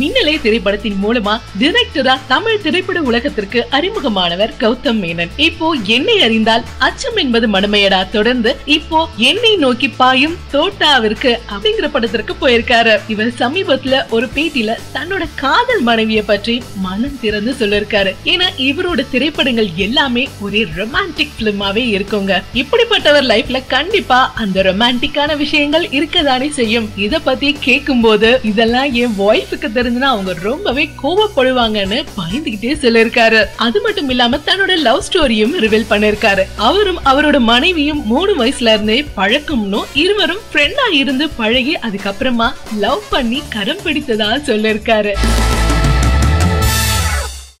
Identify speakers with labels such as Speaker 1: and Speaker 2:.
Speaker 1: மின்னலே திரைப்படத்தின் மூலமா டிரெக்டரா தமிழ் திரைப்பட உலகத்திற்கு அறிமுகமானவர் கௌதம் மேனன். இப்போ என்னை அறிந்தால் அச்சம் என்பது மடமையடா தொடர்ந்து இப்போ என்னை நோக்கி பாயும் தோட்டாவிற்கு அப்படிங்கிற படத்திற்கு போயிருக்காரு. இவர் சமீபத்துல ஒரு பேட்டியில தன்னோட காதல் மனைவிய பற்றி மனம் திறந்து சொல்லிருக்காரு. ஏன்னா இவரோட திரைப்படங்கள் எல்லாமே ஒரே ரொமான்டிக் பிலிமாவே இருக்குங்க. இப்படிப்பட்டவர் லைஃப்ல கண்டிப்பா அந்த ரொமான்டிக்கான விஷயங்கள் இருக்கதானே செய்யும். இத பத்தி கேட்கும் போது இதெல்லாம் என் ஒய்ஃபுக்கு தெரிஞ்சுனா அவங்க ரொம்பவே கோவப்படுவாங்கன்னு பயந்துகிட்டே சொல்லிருக்காரு அது மட்டும் இல்லாம தன்னோட லவ் ஸ்டோரியும் ரிவீல் பண்ணிருக்காரு அவரும் அவரோட மனைவியும் மூணு வயசுல இருந்தே பழக்கம்னு இருவரும் ஃப்ரெண்டா இருந்து பழகி அதுக்கப்புறமா லவ் பண்ணி கரம் பிடித்ததா சொல்லிருக்காரு